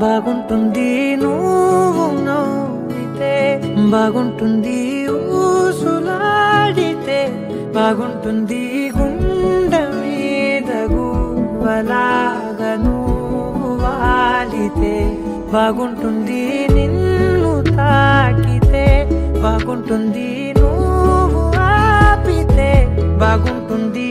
బాగుంటుంది నువ్వు నవ్వితే బాగుంటుంది ఊసులాడితే బాగుంటుంది గుండె మీద గువ్వలాగా నువ్వు వాలితే బాగుంటుంది నిన్ను తాకితే బాగుంటుంది నువ్వు ఆపితే బాగుంటుంది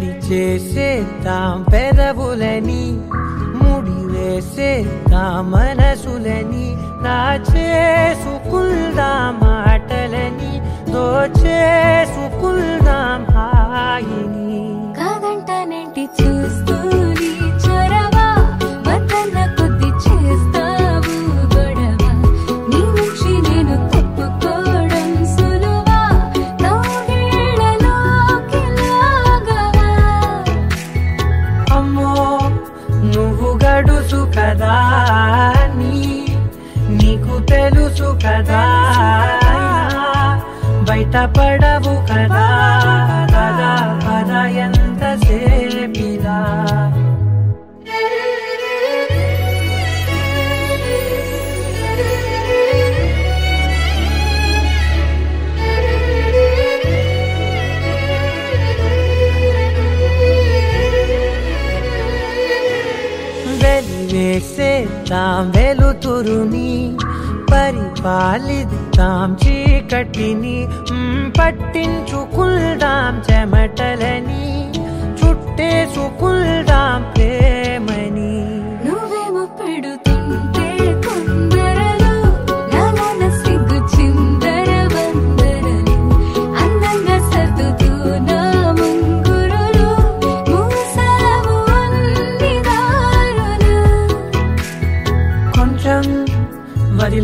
తడి చేసేద్దాం పెదవులని ముడి వేసేద్దాం మనసులని నా చేసుకుందాం మాటలని దోచే తెలుసు కదా. బయట పడవు కదా. కదా పద ఎంత సేపిలా వెలివేసేద్దాం వెలుతురుని పరిపాలిద్దాం చీకటిని మ్, పట్టించుకుందాం చెమటలని చుట్టేసుకుందాం ప్రేమ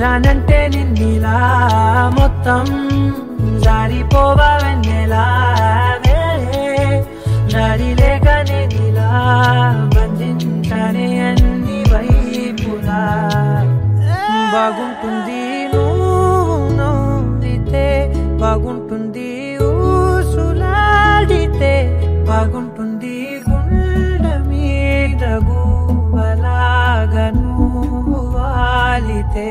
వదిలానంటే నిన్నీలా మొత్తం జారిపోవా దారి లేక నేనిలా బంధించనే అన్ని వైపులా. బాగుంటుంది నువ్వు నవ్వితే బాగుంటుంది ఊసులాడితే బాగుంటుంది గుండె మీద గువ్వలాగా వాలితే